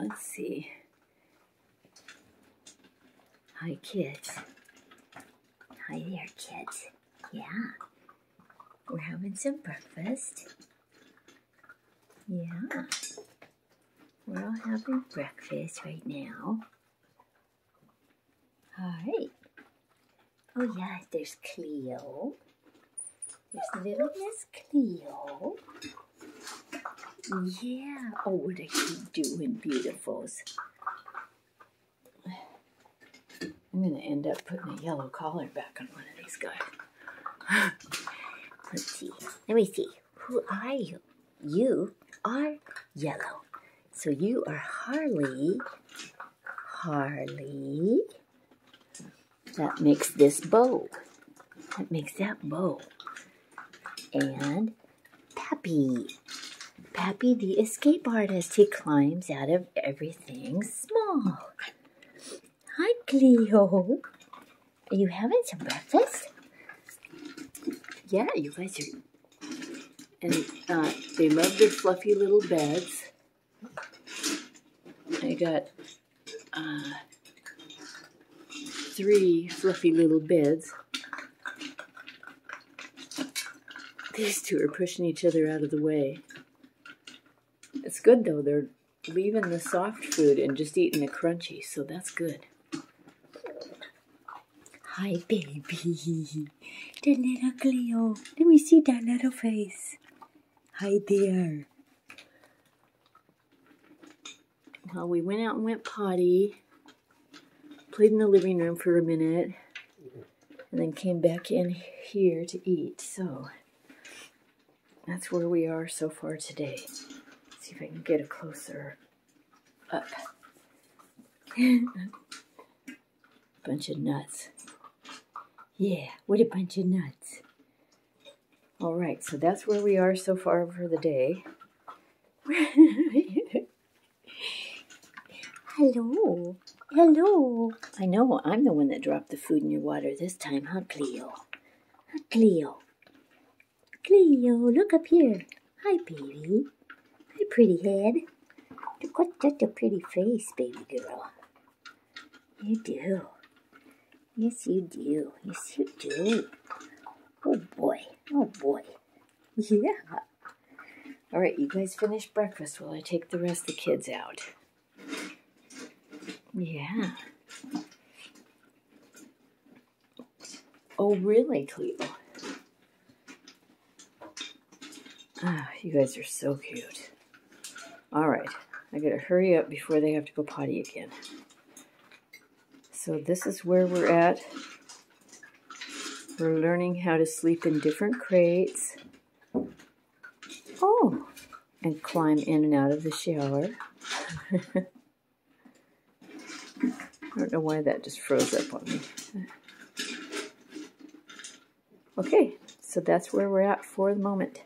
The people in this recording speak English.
let's see. Hi, kids. Hi there, kids. Yeah. We're having some breakfast. Yeah. We're all having breakfast right now. All right. Oh, yeah, there's Cleo. There's little Miss Cleo. Yeah. Oh, what are you doing, beautifuls? I'm going to end up putting a yellow collar back on one of these guys. Let's see. Let me see. Who are you? You are yellow. So you are Harley. Harley. That makes this bow. That makes that bow. And Pappy. Pappy the escape artist. He climbs out of everything small. Hi, Cleo. Are you having some breakfast? Yeah, you guys are. And uh, they love their fluffy little beds. I got uh, three fluffy little beds. These two are pushing each other out of the way. Good though, they're leaving the soft food and just eating the crunchy, so that's good. Hi, baby. The little Cleo. Let me see that little face. Hi there. Well, we went out and went potty, played in the living room for a minute, and then came back in here to eat. So that's where we are so far today. See if I can get a closer up. Bunch of nuts. Yeah, what a bunch of nuts. All right, so that's where we are so far for the day. Hello. Hello. I know I'm the one that dropped the food in your water this time, huh, Cleo? Cleo? Cleo, look up here. Hi, baby. Pretty head. You've got such a pretty face, baby girl. You do. Yes, you do. Yes, you do. Oh, boy. Oh, boy. Yeah. All right, you guys finish breakfast while I take the rest of the kids out. Yeah. Oh, really, Cleo? Ah, you guys are so cute. All right, I gotta hurry up before they have to go potty again. So this is where we're at. We're learning how to sleep in different crates. Oh, and climb in and out of the shower. I don't know why that just froze up on me. Okay, so that's where we're at for the moment.